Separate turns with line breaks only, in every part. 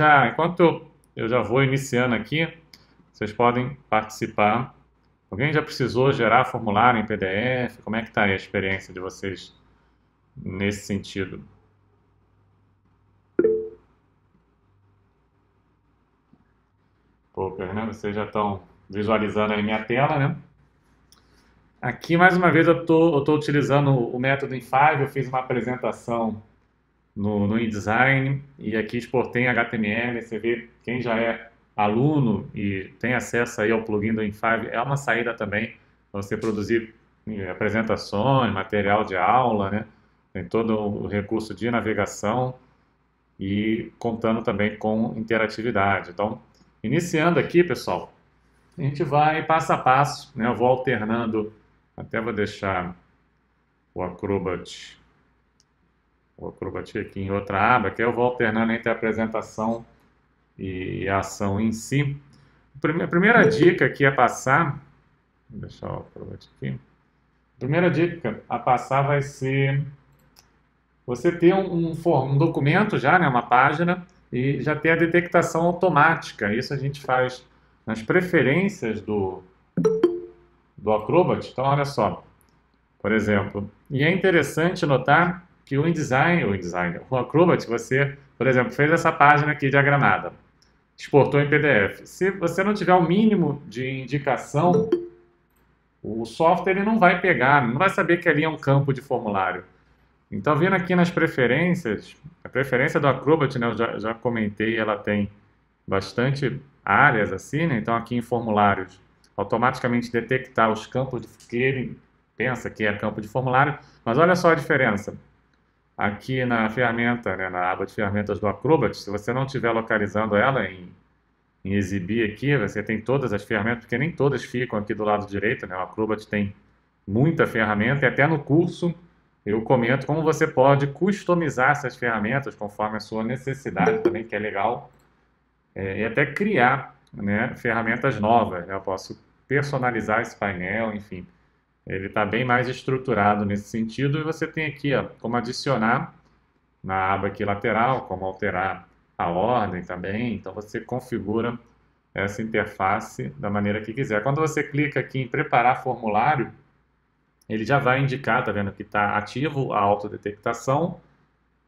já, enquanto eu, já vou iniciando aqui, vocês podem participar. Alguém já precisou gerar formulário em PDF? Como é que está a experiência de vocês nesse sentido? Poucas, né? Vocês já estão visualizando aí minha tela, né? Aqui, mais uma vez, eu estou utilizando o método em Five. Eu fiz uma apresentação no, no InDesign e aqui exportei em HTML. Você vê quem já é aluno e tem acesso aí ao plugin do In5, é uma saída também para você produzir apresentações, material de aula, né? Tem todo o recurso de navegação e contando também com interatividade. Então, iniciando aqui, pessoal, a gente vai passo a passo, né? Eu vou alternando, até vou deixar o Acrobat, o Acrobat aqui em outra aba, que eu vou alternando entre a apresentação e a ação em si. A primeira dica que é passar, vou deixar o Acrobat aqui. A primeira dica a passar vai ser você ter um, um, um documento já, né, uma página, e já ter a detectação automática. Isso a gente faz nas preferências do, do Acrobat. Então, olha só, por exemplo, e é interessante notar que o InDesign, o InDesign, o Acrobat, você, por exemplo, fez essa página aqui diagramada, exportou em PDF. Se você não tiver o mínimo de indicação, o software ele não vai pegar, não vai saber que ali é um campo de formulário. Então, vindo aqui nas preferências, a preferência do Acrobat, né, eu já, já comentei, ela tem bastante áreas assim, né? Então, aqui em formulários, automaticamente detectar os campos que ele pensa que é campo de formulário. Mas olha só a diferença. Aqui na ferramenta, né, na aba de ferramentas do Acrobat, se você não estiver localizando ela em, em exibir aqui, você tem todas as ferramentas, porque nem todas ficam aqui do lado direito, né? O Acrobat tem muita ferramenta e até no curso eu comento como você pode customizar essas ferramentas conforme a sua necessidade também, que é legal, é, e até criar né, ferramentas novas. Né? Eu posso personalizar esse painel, enfim. Ele está bem mais estruturado nesse sentido e você tem aqui ó, como adicionar na aba aqui lateral, como alterar a ordem também. Então você configura essa interface da maneira que quiser. Quando você clica aqui em preparar formulário, ele já vai indicar, tá vendo que está ativo a autodetectação.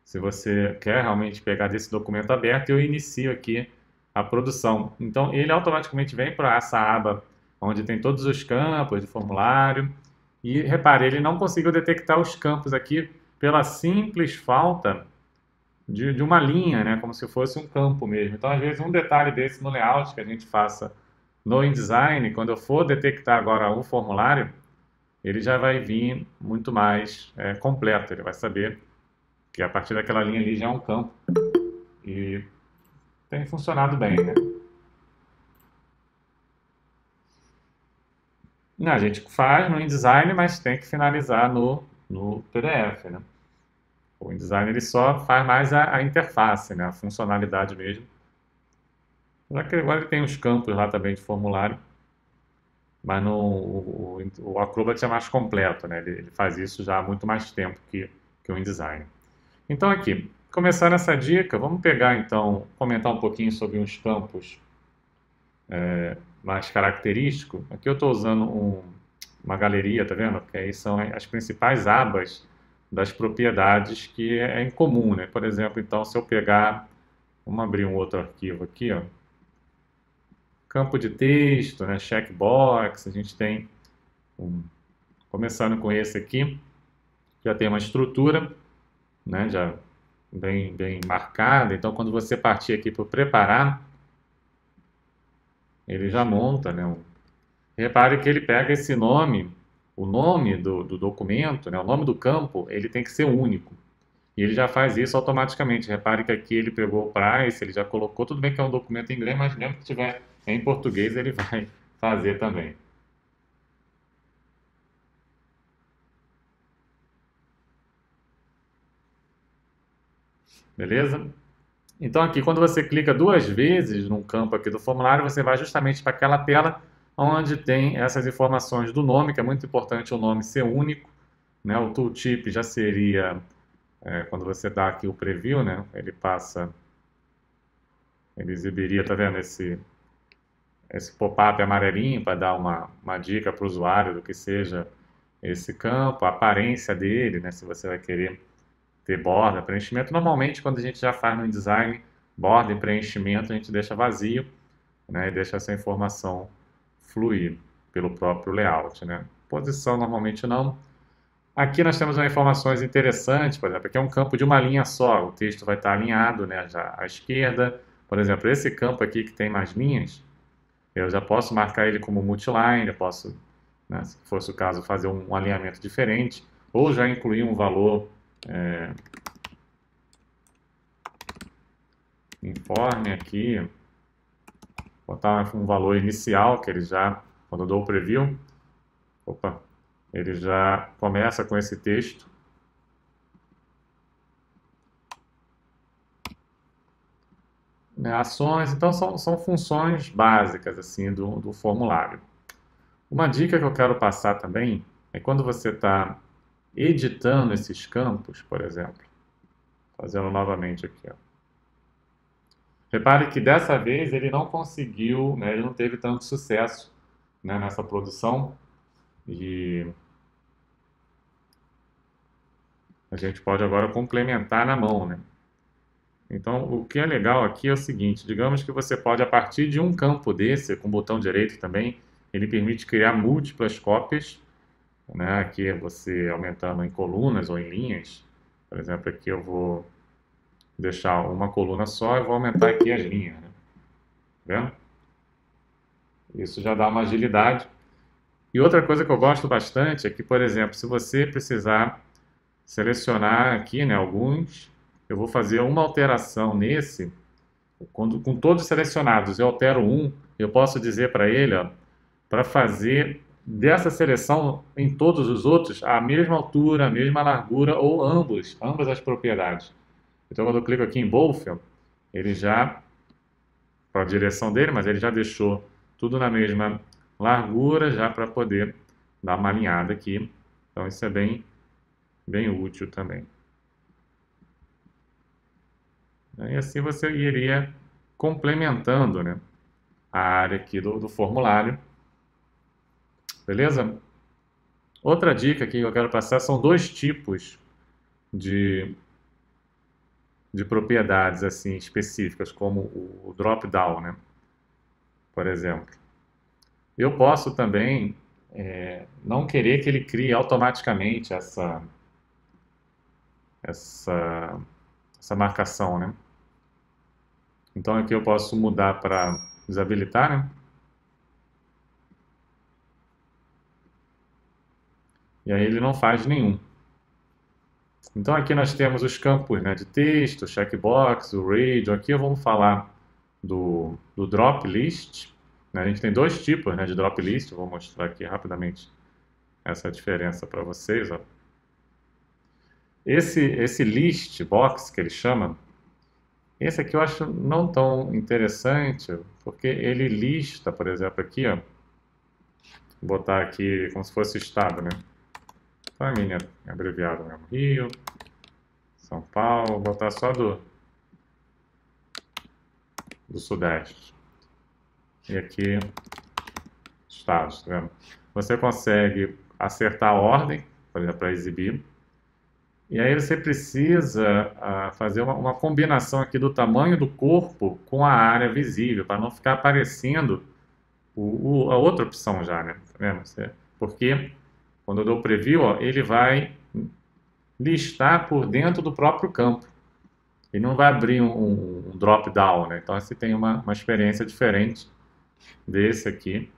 Se você quer realmente pegar desse documento aberto, eu inicio aqui a produção. Então, ele automaticamente vem para essa aba onde tem todos os campos de formulário. E repare, ele não conseguiu detectar os campos aqui pela simples falta de, de, uma linha, né? como se fosse um campo mesmo. Então, às vezes, um detalhe desse no layout que a gente faça no InDesign, quando eu for detectar agora o formulário, ele já vai vir muito mais é, completo. Ele vai saber que a partir daquela linha ali já é um campo. E tem funcionado bem, né? Não, a gente faz no InDesign, mas tem que finalizar no, no PDF, né? O InDesign ele só faz mais a, a interface, né? A funcionalidade mesmo. Já que agora ele tem os campos lá também de formulário. Mas no, o, o, Acrobat é mais completo, né? Ele, ele, faz isso já há muito mais tempo que, que o InDesign. Então aqui, começando essa dica, vamos pegar então, comentar um pouquinho sobre uns campos é, mais característicos. Aqui eu estou usando um, uma galeria, tá vendo? Que aí são as principais abas das propriedades que é, é em comum, né? Por exemplo, então, se eu pegar, vamos abrir um outro arquivo aqui, ó campo de texto, né, checkbox, a gente tem, um, começando com esse aqui, já tem uma estrutura, né, já bem, bem marcada, então quando você partir aqui para preparar, ele já monta, né, repare que ele pega esse nome, o nome do, do documento, né, o nome do campo, ele tem que ser único. E ele já faz isso automaticamente. Repare que aqui ele pegou o price, ele já colocou, tudo bem que é um documento em inglês, mas mesmo que tiver em português ele vai fazer também. Beleza? Então aqui, quando você clica duas vezes num campo aqui do formulário, você vai justamente para aquela tela onde tem essas informações do nome, que é muito importante o nome ser único. Né? O tooltip já seria, é, quando você dá aqui o preview, né? ele passa ele exibiria, tá vendo, esse, esse pop-up amarelinho para dar uma, uma dica para o usuário do que seja esse campo, a aparência dele, né, se você vai querer ter borda, preenchimento. Normalmente, quando a gente já faz no InDesign, borda e preenchimento, a gente deixa vazio né, e deixa essa informação fluir pelo próprio layout. Né. Posição, normalmente não. Aqui nós temos informações interessantes, por exemplo, aqui é um campo de uma linha só, o texto vai estar alinhado né, já à esquerda. Por exemplo, esse campo aqui que tem mais linhas, eu já posso marcar ele como multiline, eu posso, né, se fosse o caso, fazer um alinhamento diferente, ou já incluir um valor é, informe aqui, botar um valor inicial, que ele já, quando eu dou o preview, opa, ele já começa com esse texto. Né, ações, então são, são funções básicas assim do, do formulário. Uma dica que eu quero passar também é quando você está editando esses campos, por exemplo, fazendo novamente aqui, ó. Repare que dessa vez ele não conseguiu, né, ele não teve tanto sucesso né, nessa produção e a gente pode agora complementar na mão, né? Então, o que é legal aqui é o seguinte, digamos que você pode, a partir de um campo desse, com o botão direito também, ele permite criar múltiplas cópias, né? Aqui é você aumentando em colunas ou em linhas, por exemplo, aqui eu vou deixar uma coluna só e vou aumentar aqui as linhas, né? Tá vendo? Isso já dá uma agilidade. E outra coisa que eu gosto bastante é que, por exemplo, se você precisar selecionar aqui né, alguns, eu vou fazer uma alteração nesse, quando, com todos selecionados, eu altero um, eu posso dizer para ele, para fazer dessa seleção em todos os outros a mesma altura, a mesma largura ou ambos, ambas as propriedades. Então, quando eu clico aqui em Both, ele já, para a direção dele, mas ele já deixou tudo na mesma largura já para poder dar uma alinhada aqui. Então isso é bem, bem útil também. E assim você iria complementando né, a área aqui do, do formulário. Beleza? Outra dica que eu quero passar são dois tipos de, de propriedades assim específicas, como o drop-down, né? por exemplo. Eu posso também é, não querer que ele crie automaticamente essa, essa, essa marcação, né? Então aqui eu posso mudar para desabilitar, né? E aí ele não faz nenhum. Então aqui nós temos os campos né, de texto, checkbox, o radio. Aqui vamos falar do, do drop list. Né? A gente tem dois tipos né, de drop list, vou mostrar aqui rapidamente essa diferença para vocês. Ó. Esse, esse list box que ele chama, esse aqui eu acho não tão interessante, porque ele lista, por exemplo, aqui, ó, vou botar aqui como se fosse estado, né? Família abreviado mesmo, Rio, São Paulo, vou botar só do, do Sudeste. E aqui, estados, tá vendo? Você consegue acertar a ordem, por exemplo, para exibir. E aí você precisa uh, fazer uma, uma, combinação aqui do tamanho do corpo com a área visível, para não ficar aparecendo o, o, a outra opção já, né? Tá vendo? Você, porque quando eu dou preview, ó, ele vai listar por dentro do próprio campo. Ele não vai abrir um, um drop-down, né? Então você tem uma, uma experiência diferente desse aqui.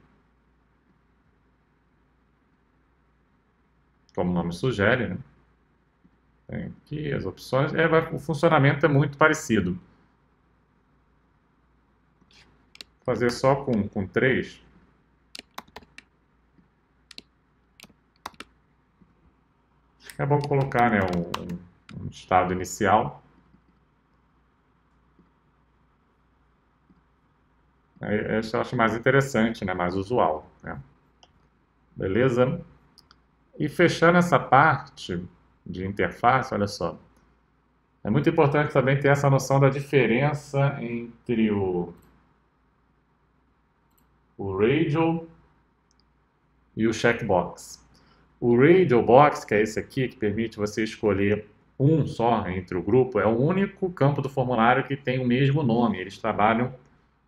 Como o nome sugere, né? Tem aqui as opções. É, vai, o funcionamento é muito parecido. Vou fazer só com, com três. É bom colocar né, um, um estado inicial. Esse eu acho mais interessante, né? mais usual. Né? Beleza? E fechando essa parte de interface, olha só. É muito importante também ter essa noção da diferença entre o, o radio e o checkbox. O radio box, que é esse aqui, que permite você escolher um só entre o grupo, é o único campo do formulário que tem o mesmo nome. Eles trabalham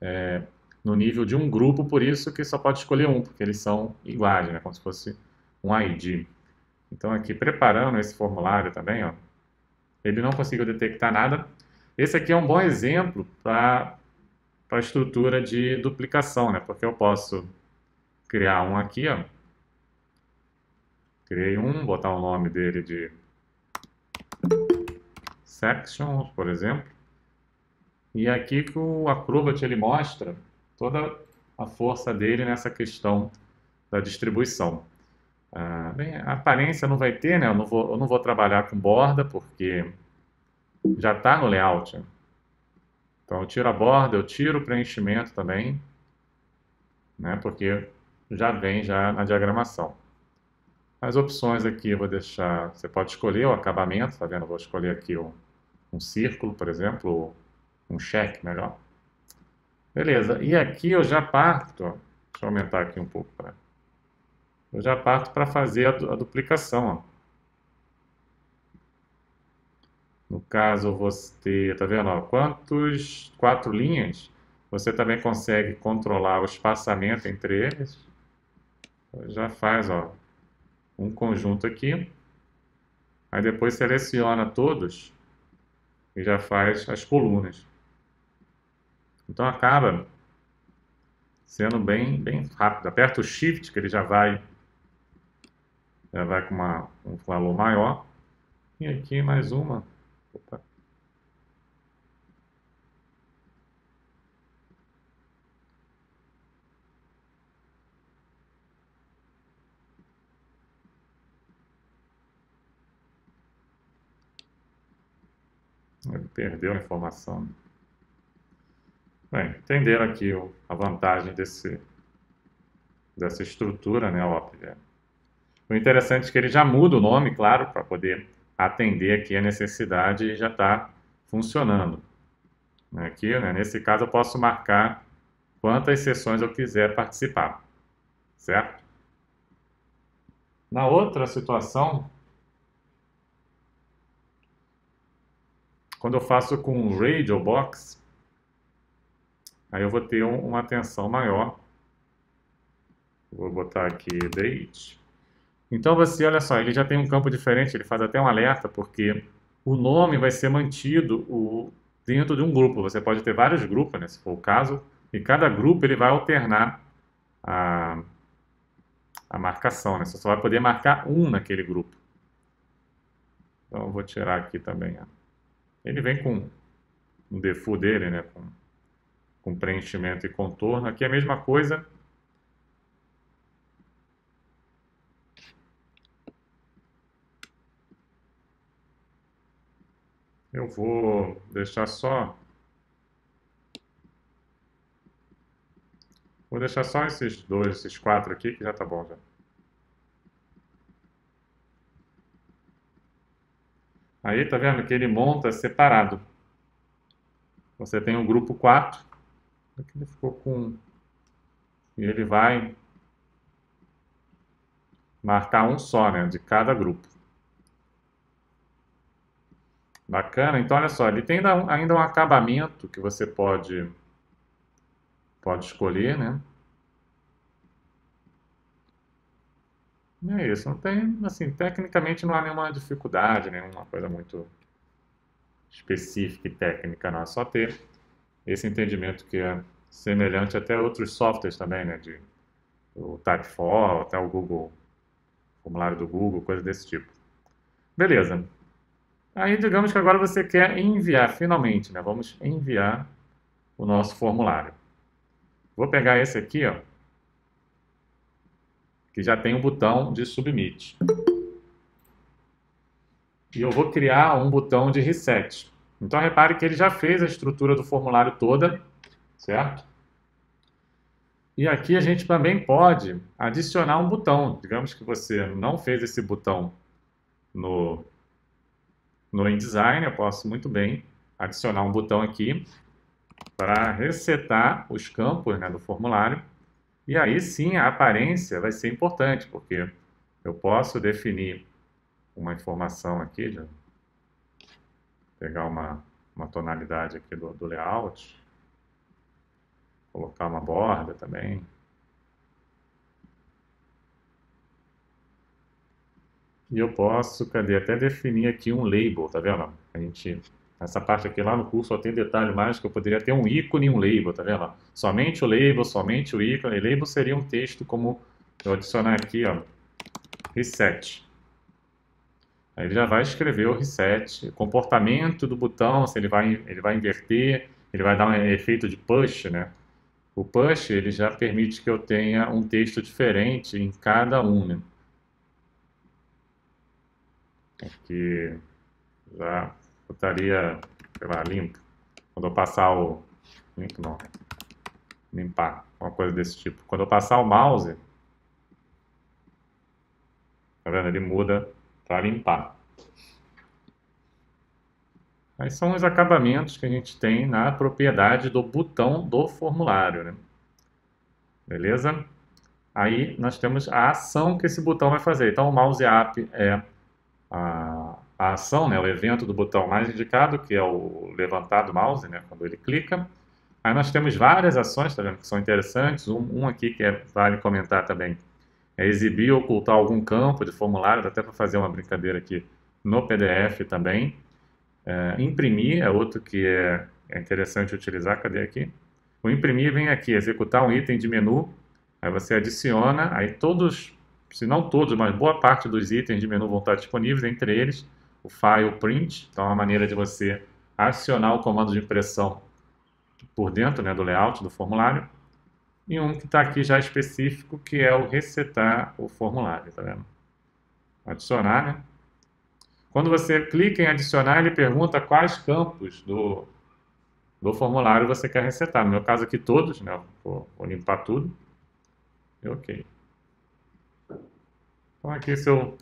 é, no nível de um grupo, por isso que só pode escolher um, porque eles são iguais, né? como se fosse um ID. Então aqui, preparando esse formulário também, ó, ele não conseguiu detectar nada. Esse aqui é um bom exemplo para a estrutura de duplicação, né? porque eu posso criar um aqui, ó, criei um, botar o nome dele de sections, por exemplo, e aqui que o Acrobat ele mostra toda a força dele nessa questão da distribuição. Ah, bem, a aparência não vai ter, né? Eu não vou, eu não vou trabalhar com borda porque já está no layout. Então eu tiro a borda, eu tiro o preenchimento também, né? Porque já vem já na diagramação. As opções aqui eu vou deixar, você pode escolher o acabamento, tá vendo? Eu vou escolher aqui um, um círculo, por exemplo, ou um cheque, melhor. Beleza, e aqui eu já parto, deixa eu aumentar aqui um pouco para eu já parto para fazer a, a duplicação. Ó. No caso, você tá vendo? Ó, quantos quatro linhas você também consegue controlar o espaçamento entre eles. Já faz ó, um conjunto aqui. Aí depois seleciona todos e já faz as colunas. Então acaba sendo bem, bem rápido. Aperta o Shift que ele já vai já vai com uma, um valor maior. E aqui mais uma. Opa. Ele perdeu a informação. Bem, entenderam aqui a vantagem desse, dessa estrutura, né, óbvia. O interessante é que ele já muda o nome, claro, para poder atender aqui a necessidade e já está funcionando. Aqui, né, nesse caso, eu posso marcar quantas sessões eu quiser participar, certo? Na outra situação, quando eu faço com Radio Box, aí eu vou ter uma atenção maior. Vou botar aqui date. Então você, olha só, ele já tem um campo diferente, ele faz até um alerta, porque o nome vai ser mantido o, dentro de um grupo. Você pode ter vários grupos, né, se for o caso, e cada grupo ele vai alternar a, a marcação, né? Você só vai poder marcar um naquele grupo. Então eu vou tirar aqui também. Ó. Ele vem com um default dele, né? Com, com preenchimento e contorno. Aqui é a mesma coisa, Eu vou deixar só... Vou deixar só esses dois, esses quatro aqui, que já tá bom já. Aí, tá vendo que ele monta separado. Você tem o grupo 4. Aqui ele ficou com... E ele vai marcar um só, né, de cada grupo. Bacana. Então, olha só, ele tem ainda um acabamento que você pode, pode escolher, né? É isso. Não tem, assim, tecnicamente não há nenhuma dificuldade, nenhuma coisa muito específica e técnica, não. É só ter esse entendimento que é semelhante até a outros softwares também, né? De, o Typeform, até o Google, formulário do Google, coisa desse tipo. Beleza. Aí, digamos que agora você quer enviar, finalmente, né? Vamos enviar o nosso formulário. Vou pegar esse aqui, ó, que já tem um botão de submit. E eu vou criar um botão de reset. Então, repare que ele já fez a estrutura do formulário toda, certo? E aqui a gente também pode adicionar um botão. Digamos que você não fez esse botão no no InDesign, eu posso muito bem adicionar um botão aqui para resetar os campos né, do formulário. E aí sim a aparência vai ser importante, porque eu posso definir uma informação aqui, de pegar uma, uma tonalidade aqui do, do layout, colocar uma borda também. E eu posso, cadê? Até definir aqui um label, tá vendo? A gente, essa parte aqui lá no curso só tem detalhe mais que eu poderia ter um ícone e um label, tá vendo? Somente o label, somente o ícone. Label seria um texto como eu adicionar aqui, ó, reset. Aí ele já vai escrever o reset, o comportamento do botão, se ele vai, ele vai inverter, ele vai dar um efeito de push, né? O push, ele já permite que eu tenha um texto diferente em cada um, né? Aqui já botaria, sei lá, limpo. Quando eu passar o... Limpo não. Limpar, uma coisa desse tipo. Quando eu passar o mouse, tá vendo? Ele muda para limpar. Aí são os acabamentos que a gente tem na propriedade do botão do formulário, né? Beleza? Aí nós temos a ação que esse botão vai fazer. Então o mouse app é a, a ação, né, o evento do botão mais indicado, que é o levantar do mouse, né, quando ele clica. Aí nós temos várias ações, tá vendo, que são interessantes. Um, um aqui que é, vale comentar também é exibir ou ocultar algum campo de formulário, dá até para fazer uma brincadeira aqui no PDF também. É, imprimir é outro que é, é interessante utilizar, cadê aqui? O imprimir vem aqui, executar um item de menu, aí você adiciona, aí todos, se não todos, mas boa parte dos itens de menu vão estar disponíveis, entre eles o file print, então é uma maneira de você acionar o comando de impressão por dentro né, do layout do formulário e um que está aqui já específico, que é o resetar o formulário, tá vendo? Adicionar, né? Quando você clica em adicionar, ele pergunta quais campos do, do formulário você quer resetar. No meu caso aqui, todos, né? Vou, vou limpar tudo. E ok. Então aqui se eu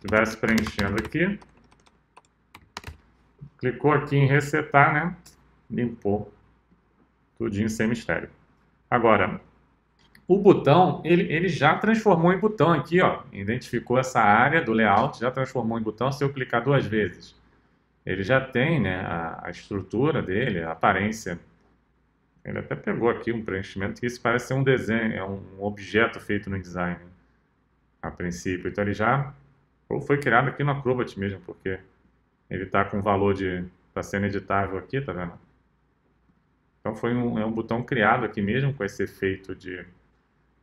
estivesse preenchendo aqui, Clicou aqui em resetar, né? Limpou tudinho sem mistério. Agora, o botão, ele, ele já transformou em botão aqui, ó. Identificou essa área do layout, já transformou em botão. Se eu clicar duas vezes, ele já tem né, a, a estrutura dele, a aparência. Ele até pegou aqui um preenchimento, que isso parece ser um desenho, é um objeto feito no design, a princípio. Então ele já ou foi criado aqui no Acrobat mesmo, porque ele está com valor de está sendo editável aqui, tá vendo? Então foi um, é um botão criado aqui mesmo com esse efeito de,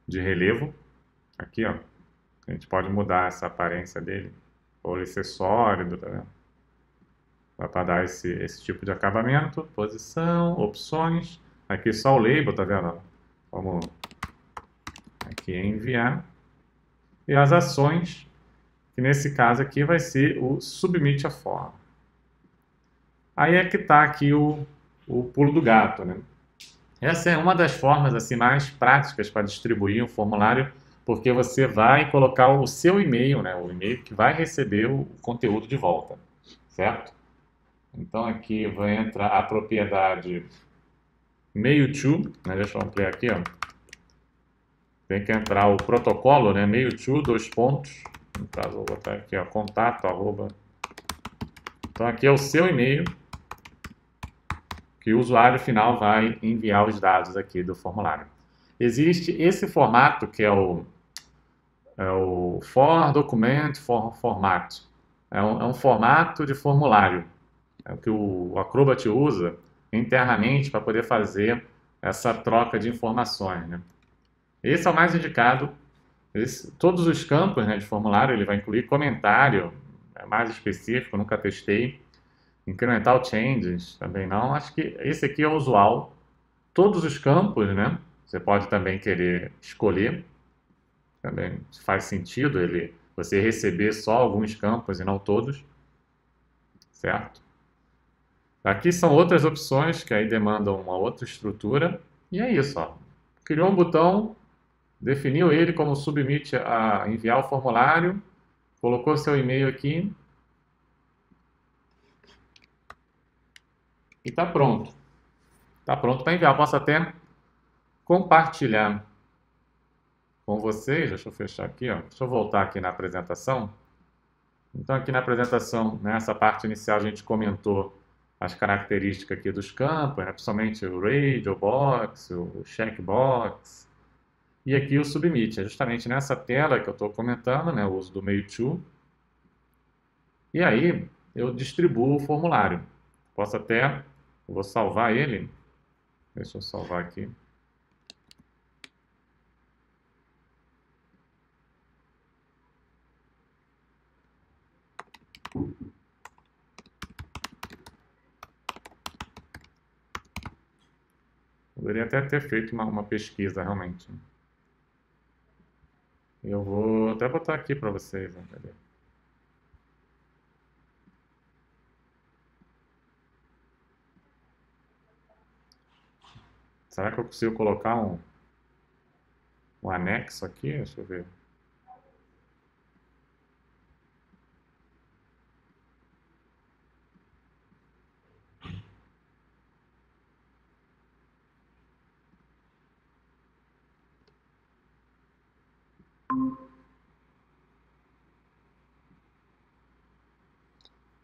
de relevo. Aqui, ó, a gente pode mudar essa aparência dele, ou ele ser sólido, tá vendo? Dá para dar esse, esse tipo de acabamento, posição, opções. Aqui só o label, tá vendo? Vamos aqui enviar. E as ações que nesse caso aqui vai ser o submit a form. Aí é que está aqui o, o pulo do gato. Né? Essa é uma das formas assim mais práticas para distribuir um formulário, porque você vai colocar o seu e-mail, né? o e-mail que vai receber o conteúdo de volta, certo? Então aqui vai entrar a propriedade mail to, né? deixa eu ampliar aqui, ó. tem que entrar o protocolo, né? mail to, dois pontos, no caso, vou botar aqui, ó, contato, arroba. Então, aqui é o seu e-mail que o usuário final vai enviar os dados aqui do formulário. Existe esse formato que é o, é o For Document for Format. É um, é um formato de formulário. É o que o Acrobat usa internamente para poder fazer essa troca de informações. Né? Esse é o mais indicado esse, todos os campos né, de formulário ele vai incluir comentário, é mais específico, nunca testei. Incremental changes também não. Acho que esse aqui é o usual. Todos os campos, né? Você pode também querer escolher. Também faz sentido ele você receber só alguns campos e não todos. Certo? Aqui são outras opções que aí demandam uma outra estrutura. E é isso, ó. Criou um botão, definiu ele como submit a enviar o formulário, colocou seu e-mail aqui e está pronto. Está pronto para enviar. Posso até compartilhar com vocês. Deixa eu fechar aqui, ó. deixa eu voltar aqui na apresentação. Então, aqui na apresentação, nessa parte inicial, a gente comentou as características aqui dos campos, né? principalmente o radio box, o checkbox, e aqui o submit, é justamente nessa tela que eu estou comentando, né, o uso do meio to. E aí eu distribuo o formulário. Posso até, vou salvar ele, deixa eu salvar aqui. Poderia até ter feito uma, uma pesquisa, realmente. Eu vou até botar aqui para vocês. Né? Será que eu consigo colocar um, um anexo aqui? Deixa eu ver.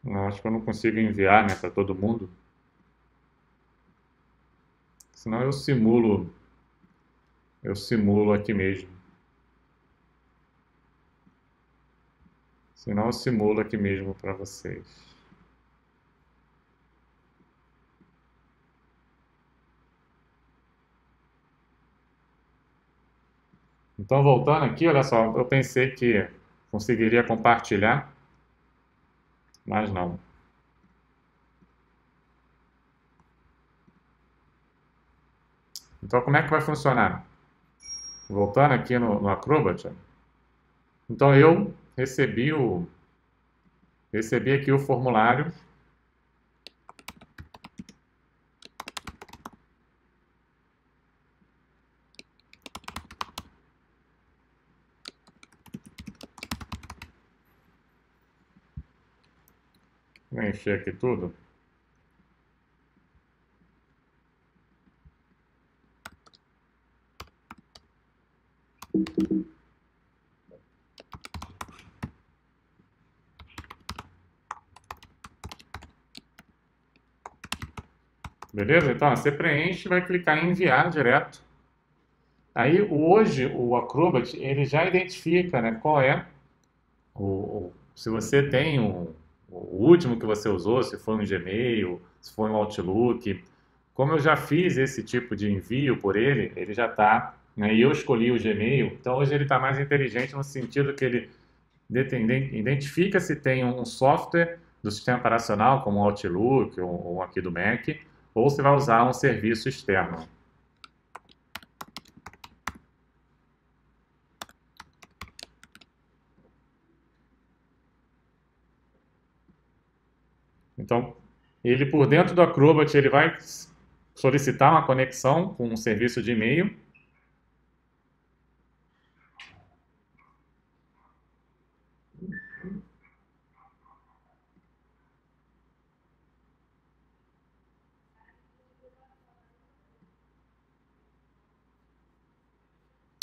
Eu acho que eu não consigo enviar né, para todo mundo. Senão eu simulo. Eu simulo aqui mesmo. Senão eu simulo aqui mesmo para vocês. Então, voltando aqui, olha só, eu pensei que conseguiria compartilhar mas não. Então, como é que vai funcionar? Voltando aqui no, no Acrobat. Então, eu recebi o recebi aqui o formulário Vou encher aqui tudo. Beleza? Então, você preenche vai clicar em enviar direto. Aí, hoje, o Acrobat, ele já identifica né, qual é o, o se você tem um, o último que você usou, se foi um Gmail, se foi um Outlook. Como eu já fiz esse tipo de envio por ele, ele já está, né, e eu escolhi o Gmail, então hoje ele está mais inteligente no sentido que ele identifica se tem um software do sistema operacional, como o Outlook ou, ou aqui do Mac, ou se vai usar um serviço externo. Então, ele por dentro do Acrobat, ele vai solicitar uma conexão com um serviço de e-mail.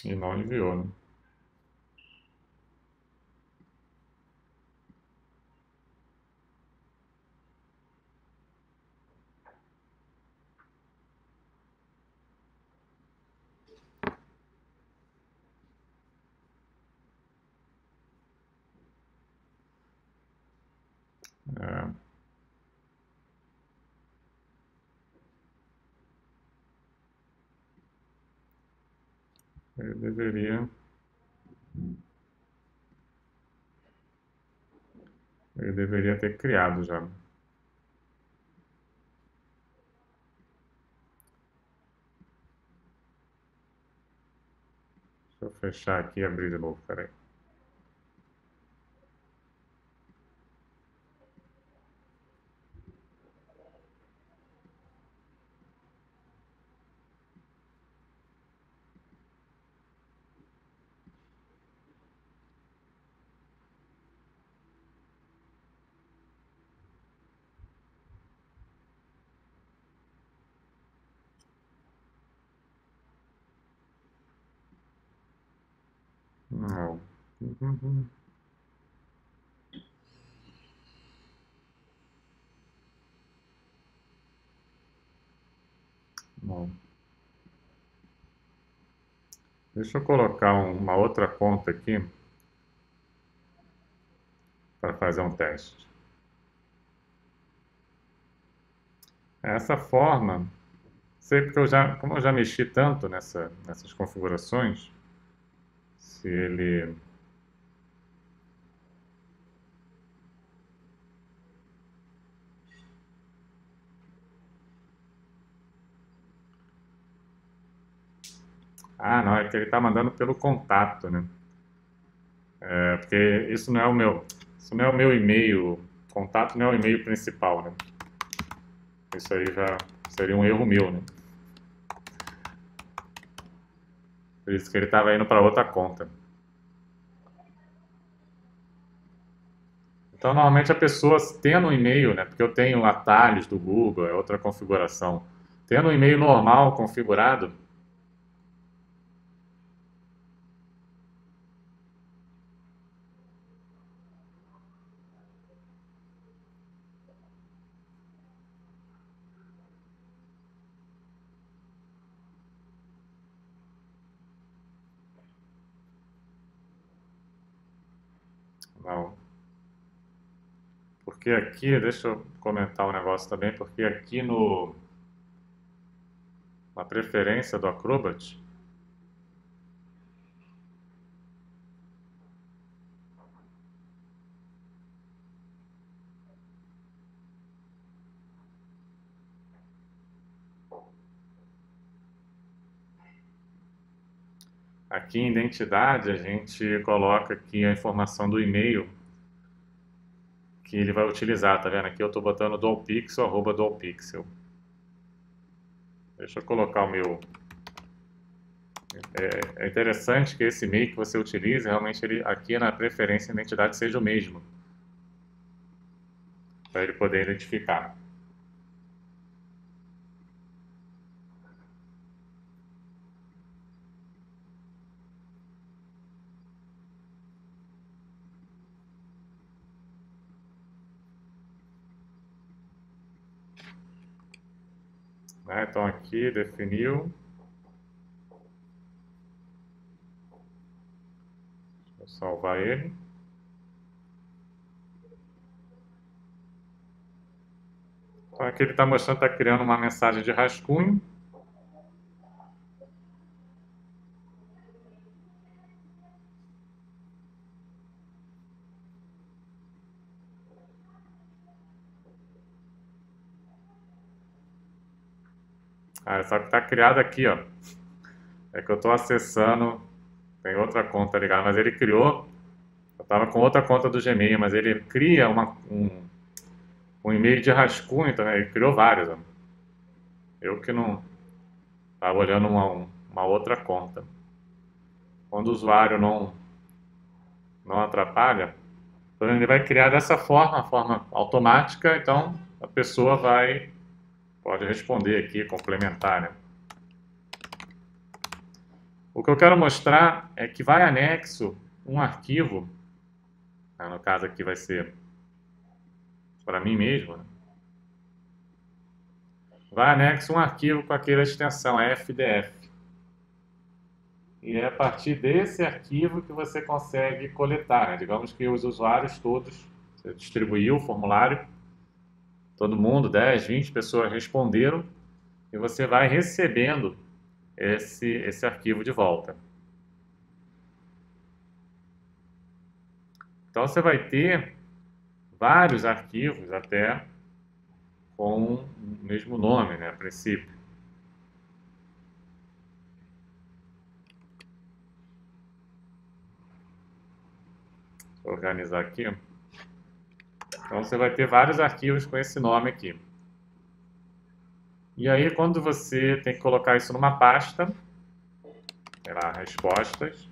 E não enviou, né? É. Ele deveria. Ele deveria ter criado já. Deixa eu fechar aqui e abrir de novo, peraí. Não. Uhum. Não. Deixa eu colocar uma outra conta aqui para fazer um teste. Essa forma, sei porque eu já, como eu já mexi tanto nessa, nessas configurações, se ele Ah, não, é que ele está mandando pelo contato, né? É, porque isso não é o meu, isso não é o meu e-mail, contato não é o e-mail principal, né? Isso aí já seria um erro meu, né? Por isso que ele estava indo para outra conta. Então, normalmente a pessoa tendo um e-mail, né? Porque eu tenho atalhos do Google, é outra configuração. Tendo um e-mail normal configurado, Não. Porque aqui, deixa eu comentar um negócio também, porque aqui no na preferência do Acrobat, Aqui em identidade, a gente coloca aqui a informação do e-mail que ele vai utilizar, tá vendo? Aqui eu estou botando dualpixel, arroba dualpixel. Deixa eu colocar o meu... É, é interessante que esse e-mail que você utilize, realmente ele aqui na preferência de identidade seja o mesmo. Para ele poder identificar. Né? Então aqui definiu. Vou salvar ele. Então aqui ele está mostrando, está criando uma mensagem de rascunho. Só que está criado aqui, ó. É que eu estou acessando, tem outra conta ligada, mas ele criou, eu estava com outra conta do Gmail, mas ele cria uma, um, um e-mail de rascunho também, ele criou vários. Ó. Eu que não estava olhando uma, uma outra conta. Quando o usuário não, não atrapalha, ele vai criar dessa forma, forma automática, então a pessoa vai pode responder aqui, complementar, né? O que eu quero mostrar é que vai anexo um arquivo, né? no caso aqui vai ser para mim mesmo, né? vai anexo um arquivo com aquela extensão FDF. E é a partir desse arquivo que você consegue coletar. Né? Digamos que os usuários todos, você distribuiu o formulário todo mundo, 10, 20 pessoas responderam e você vai recebendo esse, esse arquivo de volta. Então você vai ter vários arquivos até com o mesmo nome, né, a princípio. Vou organizar aqui. Então você vai ter vários arquivos com esse nome aqui. E aí quando você tem que colocar isso numa pasta, sei lá, respostas,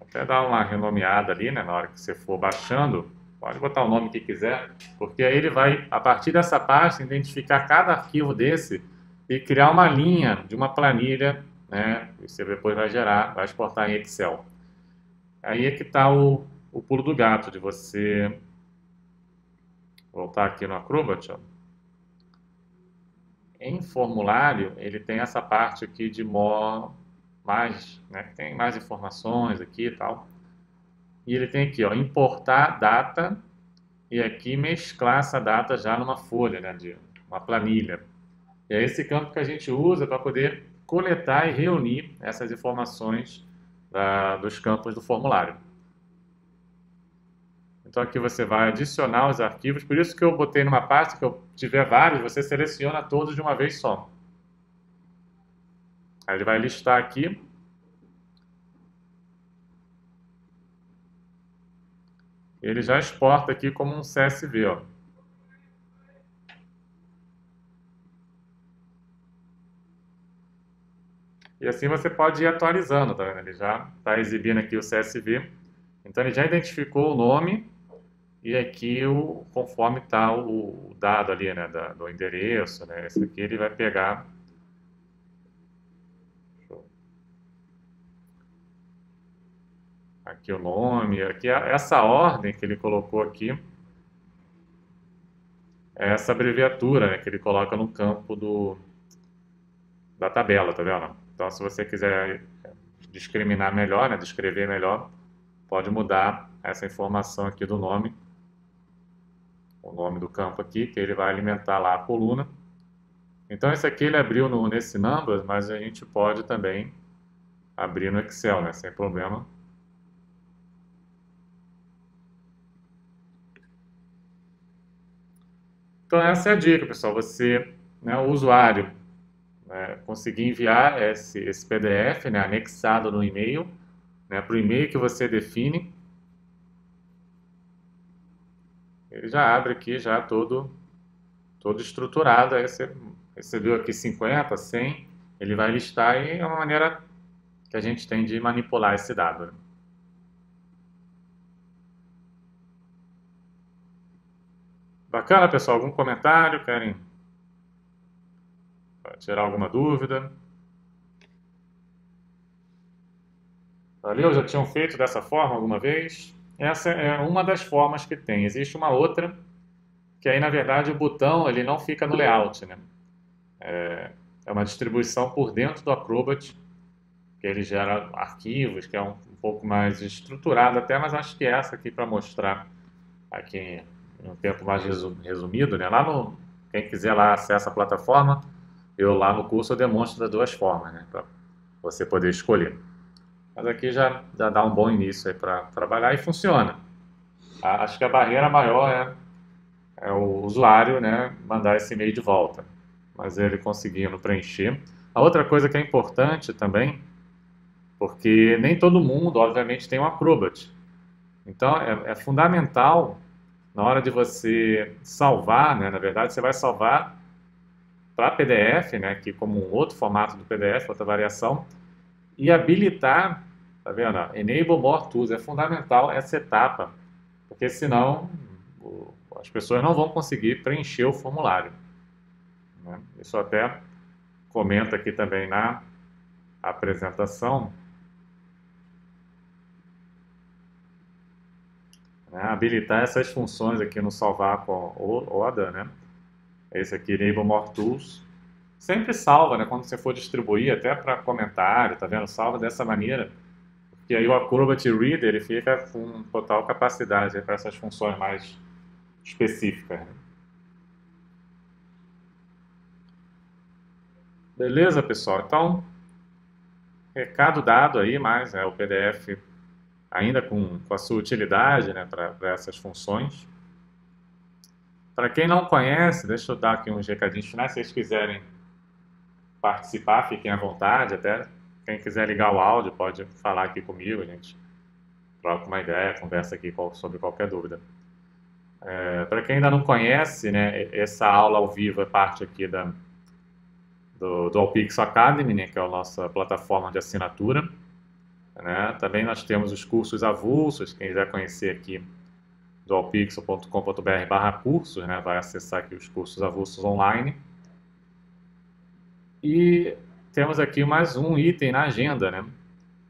até dar uma renomeada ali, né, na hora que você for baixando, pode botar o nome que quiser, porque aí ele vai, a partir dessa pasta, identificar cada arquivo desse e criar uma linha de uma planilha, né, você depois vai gerar, vai exportar em Excel. Aí é que está o, o pulo do gato, de você voltar aqui no Acrobat, ó. Em formulário, ele tem essa parte aqui de more, mais, né, tem mais informações aqui e tal. E ele tem aqui, ó, importar data e aqui mesclar essa data já numa folha, né, de uma planilha. E é esse campo que a gente usa para poder coletar e reunir essas informações da, dos campos do formulário. Então aqui você vai adicionar os arquivos, por isso que eu botei numa pasta que eu tiver vários, você seleciona todos de uma vez só. Aí ele vai listar aqui. Ele já exporta aqui como um CSV, ó. E assim você pode ir atualizando, tá vendo? Ele já está exibindo aqui o CSV. Então ele já identificou o nome e aqui, o, conforme está o, dado ali, né, da, do endereço, né, esse aqui ele vai pegar... Aqui o nome, aqui essa ordem que ele colocou aqui, é essa abreviatura né, que ele coloca no campo do, da tabela, tá vendo? Então, se você quiser discriminar melhor, né, descrever melhor, pode mudar essa informação aqui do nome o nome do campo aqui, que ele vai alimentar lá a coluna. Então, esse aqui ele abriu no, nesse Numbers, mas a gente pode também abrir no Excel, né, sem problema. Então, essa é a dica, pessoal. Você, né, o usuário, né, conseguir enviar esse, esse PDF né, anexado no e-mail, né, para o e-mail que você define, ele já abre aqui já todo, todo estruturado. Aí você recebeu aqui 50, 100, ele vai listar e é uma maneira que a gente tem de manipular esse dado. Bacana, pessoal? Algum comentário? Querem tirar alguma dúvida? Valeu? Já tinham feito dessa forma alguma vez? Essa é uma das formas que tem. Existe uma outra, que aí, na verdade, o botão ele não fica no layout. Né? É, é uma distribuição por dentro do Acrobat, que ele gera arquivos, que é um, pouco mais estruturado até, mas acho que é essa aqui para mostrar aqui em um tempo mais resumido. Né? Lá no, quem quiser lá acessa a plataforma, eu lá no curso eu demonstro das duas formas, né? para você poder escolher. Mas aqui já, já dá um bom início para trabalhar e funciona. Acho que a barreira maior é, é o usuário né, mandar esse e-mail de volta, mas ele conseguindo preencher. A outra coisa que é importante também, porque nem todo mundo, obviamente, tem um Acrobat. Então, é, é fundamental, na hora de você salvar, né, na verdade, você vai salvar para PDF, né, que como um outro formato do PDF, outra variação, e habilitar, tá vendo? Enable More Tools é fundamental essa etapa, porque senão as pessoas não vão conseguir preencher o formulário. Né? Isso até comenta aqui também na apresentação. Né? Habilitar essas funções aqui no salvar com o ODA, né? Esse aqui, Enable More Tools, sempre salva, né? Quando você for distribuir, até para comentário, tá vendo? Salva dessa maneira, porque aí o Acrobat Reader ele fica com total capacidade para essas funções mais específicas. Né? Beleza, pessoal? Então, recado dado aí, mas é, o PDF ainda com, com a sua utilidade né, para essas funções. Para quem não conhece, deixa eu dar aqui uns recadinhos finais, se vocês quiserem participar, fiquem à vontade. Até quem quiser ligar o áudio pode falar aqui comigo, a gente troca uma ideia, conversa aqui sobre qualquer dúvida. É, Para quem ainda não conhece, né, essa aula ao vivo é parte aqui da, do, do Alpix Academy, né, que é a nossa plataforma de assinatura. Né? Também nós temos os cursos avulsos, quem quiser conhecer aqui do alpixel.com.br barra cursos, né, vai acessar aqui os cursos avulsos online. E temos aqui mais um item na agenda, né?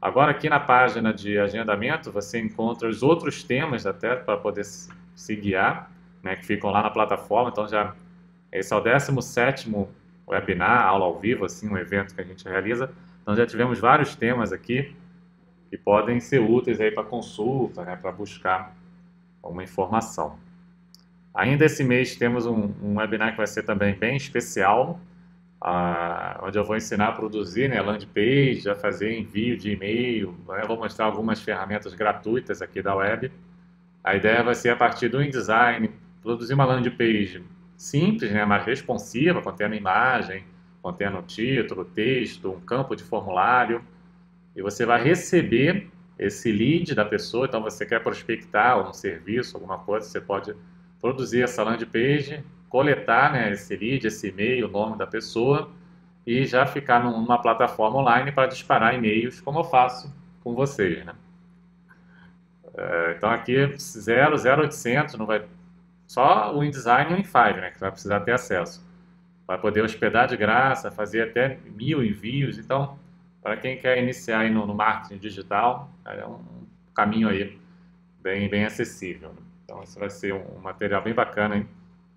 Agora aqui na página de agendamento você encontra os outros temas até para poder se guiar, né, que ficam lá na plataforma. Então já esse é o 17 webinar, aula ao vivo, assim, um evento que a gente realiza. Então já tivemos vários temas aqui que podem ser úteis aí para consulta, né, para buscar uma informação. Ainda esse mês temos um, um webinar que vai ser também bem especial, uh, onde eu vou ensinar a produzir né, landing page, a fazer envio de e-mail, né, vou mostrar algumas ferramentas gratuitas aqui da web. A ideia vai ser a partir do InDesign, produzir uma landing page simples, né, mais responsiva, contendo imagem, contendo título, texto, um campo de formulário, e você vai receber esse lead da pessoa, então você quer prospectar um serviço, alguma coisa, você pode produzir essa landing page, coletar né, esse lead, esse e-mail, o nome da pessoa e já ficar numa plataforma online para disparar e-mails, como eu faço com vocês. Né? É, então aqui 0, 0800, não vai, só o InDesign e o InFive, né, que vai precisar ter acesso. Vai poder hospedar de graça, fazer até mil envios. Então, para quem quer iniciar aí no, no, marketing digital, é um caminho aí bem, bem acessível. Né? Então, esse vai ser um material bem bacana, hein?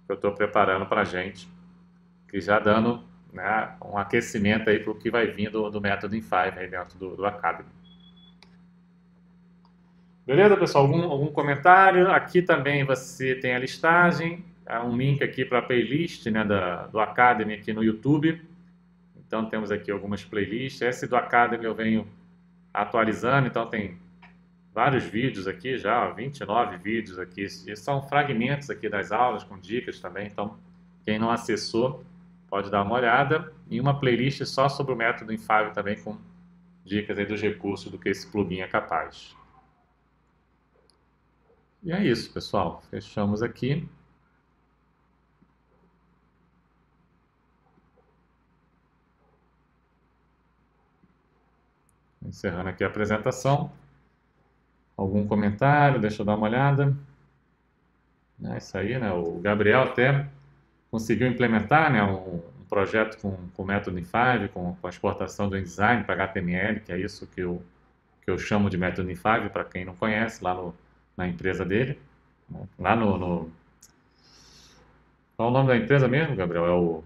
Que eu estou preparando para a gente, que já dando né, um aquecimento aí para o que vai vir do, do método Infive aí dentro do, do Academy. Beleza, pessoal? Algum, algum comentário? Aqui também você tem a listagem, é um link aqui para a playlist né, da, do Academy aqui no YouTube. Então temos aqui algumas playlists. Esse do Academy eu venho atualizando, então tem vários vídeos aqui já, 29 vídeos aqui. São fragmentos aqui das aulas com dicas também, então quem não acessou pode dar uma olhada. E uma playlist só sobre o método Infável também com dicas aí dos recursos do que esse plugin é capaz. E é isso, pessoal. Fechamos aqui. Encerrando aqui a apresentação. Algum comentário? Deixa eu dar uma olhada. É isso aí, né? O Gabriel até conseguiu implementar né, um, um projeto com, com o método Infive, com, com a exportação do InDesign para HTML, que é isso que eu, que eu chamo de método Infive, para quem não conhece, lá no, na empresa dele. Né? Lá no, no... Qual é o nome da empresa mesmo, Gabriel? É o...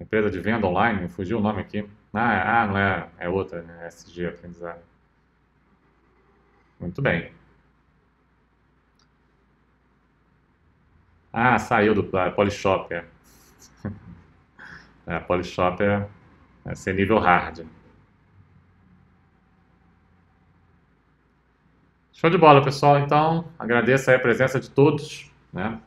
Empresa de venda online, fugiu o nome aqui. Ah, é, ah não é, é outra, né? SG Aprendizado. Muito bem. Ah, saiu do ah, Polishop, é. é Polishop é, ser nível hard. Show de bola, pessoal. Então, agradeço a presença de todos. Né?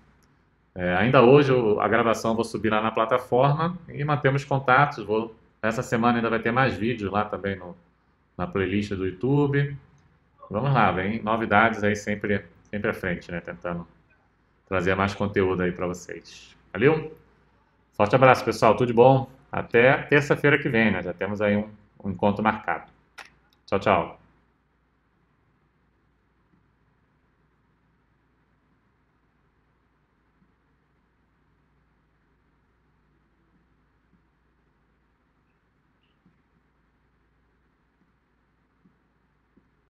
É, ainda hoje a gravação eu vou subir lá na plataforma e mantemos contatos. Vou, essa semana ainda vai ter mais vídeos lá também no, na playlist do YouTube. Vamos lá, vem novidades aí sempre, sempre à frente, né? Tentando trazer mais conteúdo aí para vocês. Valeu? Forte abraço, pessoal. Tudo de bom. Até terça-feira que vem, né? Já temos aí um, um encontro marcado. Tchau, tchau.